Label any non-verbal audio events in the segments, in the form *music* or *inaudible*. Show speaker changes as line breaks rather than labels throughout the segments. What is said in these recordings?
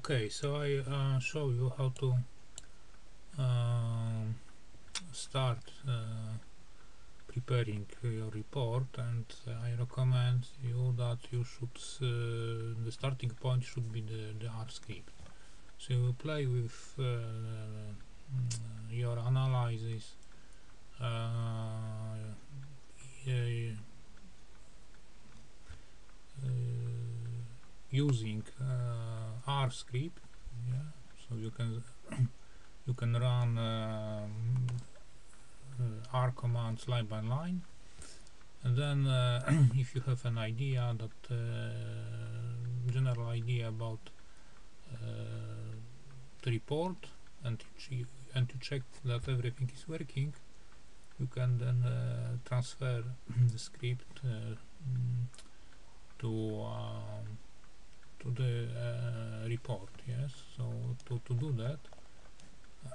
okay so I uh, show you how to uh, start uh, preparing your report and I recommend you that you should uh, the starting point should be the, the R script. So you play with uh, your analysis uh, using R script yeah so you can *clears throat* you can run um, R commands line by line. And then uh, *clears throat* if you have an idea that general idea about the report and you, and to check that everything is working you can then uh, transfer *clears throat* the script uh, to um, to the uh, report yes? So to, to do that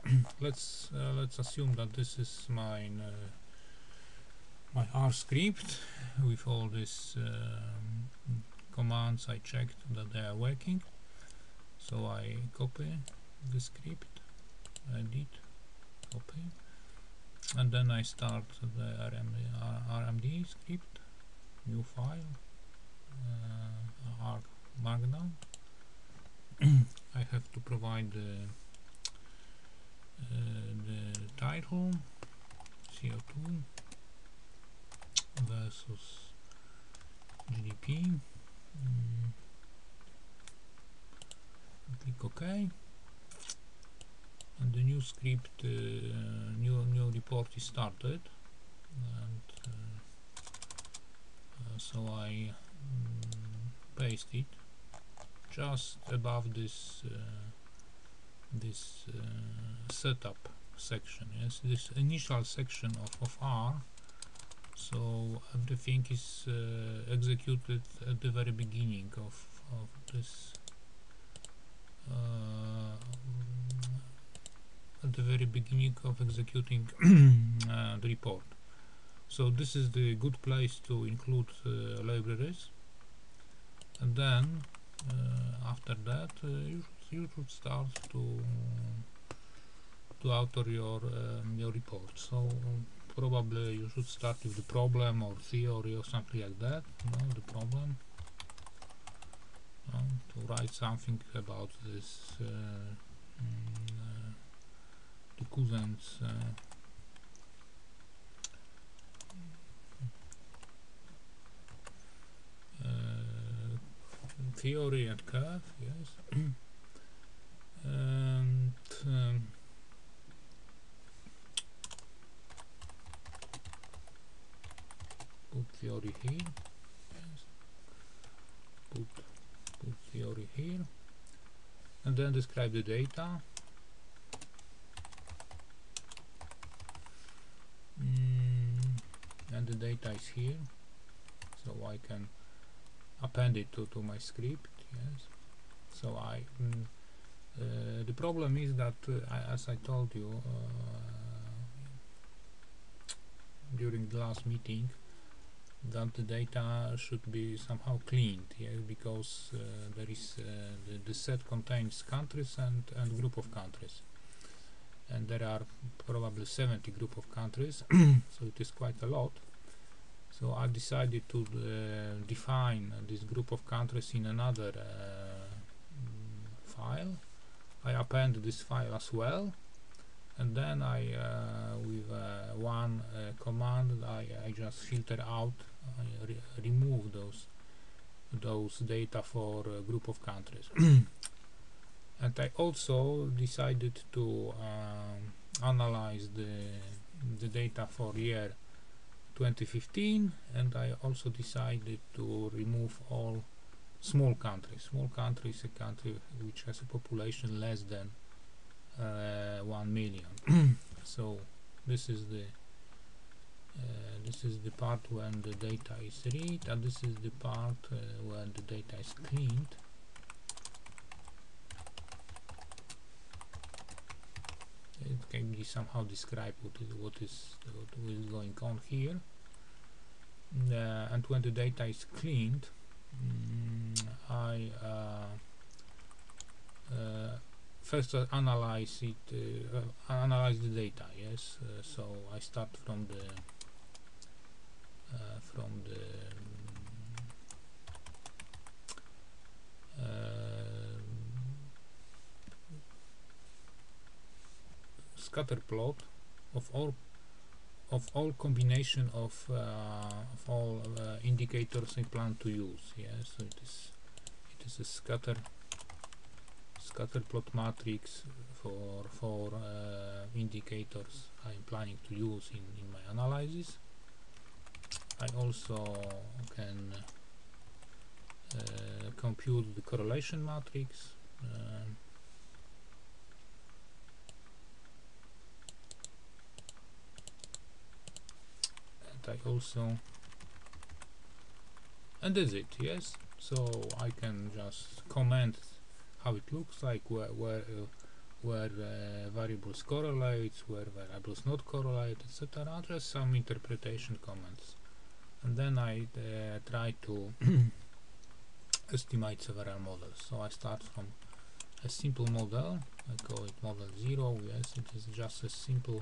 *clears throat* let's uh, let's assume that this is my uh, my R script with all these um, commands I checked that they are working. So I copy the script. Edit copy. And then I start the RMD, RMD script new file uh, markdown *clears throat* I have to provide the, uh, the title CO2 versus GDP mm. click OK. And the new script uh, new new report is started. And uh, uh, so I um, paste it just above this uh, this uh, setup section yes? This initial section of, of R. So everything is uh, executed at the very beginning of, of this uh, at the very beginning of executing *clears throat* uh, the report. So this is the good place to include uh, libraries. And then after that uh, you should, you should start to to author your um, your report. So probably you should start with the problem or theory or something like that you know the problem. Um, to write something about this uh, mm, uh, the Kuznets uh, theory and curve, yes. *clears throat* and um, put theory here. Yes. Put put theory here, and then describe the data. Mm, and the data is here, so I can append it to, to my script yes. So I mm, uh, the problem is that uh, I, as I told you uh, during the last meeting that the data should be somehow cleaned yes because uh, there is uh, the, the set contains countries and, and group of countries. And there are probably 70 group of countries *coughs* so it is quite a lot so I decided to uh, define this group of countries in another uh, file. I append this file as well. And then I uh, with uh, one uh, command I, I just filter out I re remove those those data for a group of countries. *clears throat* And I also decided to um, analyze the the data for year 2015 and I also decided to remove all small countries. Small country is a country which has a population less than uh, 1 million. *clears throat* so this is the uh, this is the part when the data is read and this is the part uh, when the data is cleaned. It can be somehow describe what is what is what is going on here. Uh, and when the data is cleaned mm, I uh, uh, first uh, analyze it uh, uh, analyze the data yes? So I start from the from the scatter plot of all of all combination of uh, of all uh, indicators I plan to use yes so it is it is a scatter scatter plot matrix for for uh, indicators I'm planning to use in, in my analysis. I also can uh, compute the correlation matrix um, I also. And that's it yes? So I can just comment how it looks like where where uh, where uh, variables correlate where variables not correlate etc just some interpretation comments. And then I uh, try to *clears throat* estimate several models. So I start from a simple model. I call it model 0 yes it is just a simple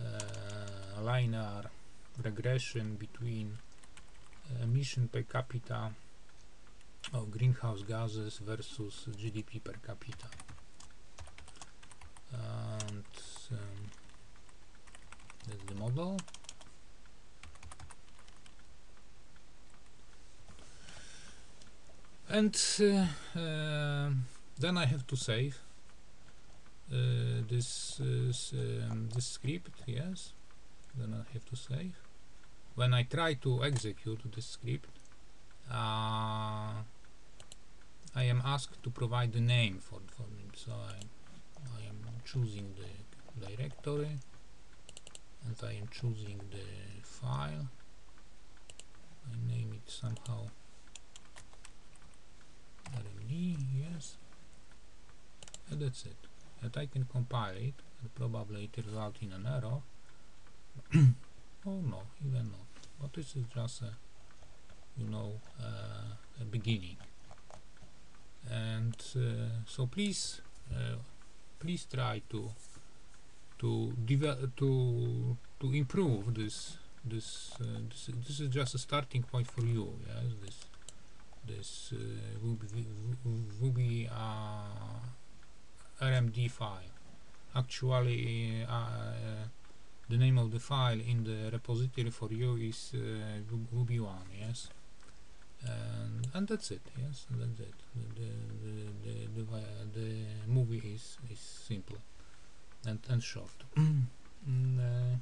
uh, linear regression between emission per capita of greenhouse gases versus GDP per capita. And um, that's the model. And uh, uh, then I have to save uh, this um, this script yes then I have to save when I try to execute this script uh, I am asked to provide the name for, for it so I, I am choosing the directory and I am choosing the file. I name it somehow rmd yes. And that's it. And I can compile it and probably it result in an error *clears throat* oh no even not. But this is just a you know uh, a beginning. And uh, so please uh, please try to to develop to to improve this this, uh, this this is just a starting point for you yes this this uh, will be will be RMD file. Actually uh, the name of the file in the repository for you is uh, ruby1 yes? And, and that's it yes that's it. The the, the, the, the movie is is simple and, and short. *clears throat* Mm, uh,